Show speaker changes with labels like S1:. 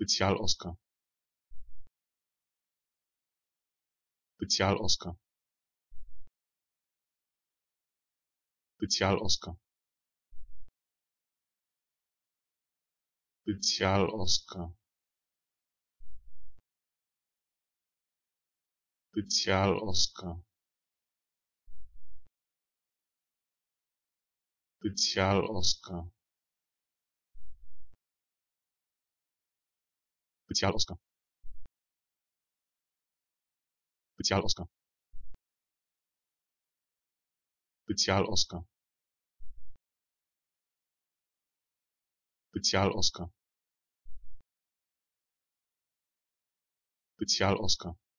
S1: spezialausgabe Spezialausgabe Spezialausgabe Spezialausgabe Spezialausgabe Spezialausgabe Spezialausgabe. Spezialausgabe. Spezialausgabe. Spezialausgabe. Spezialausgabe.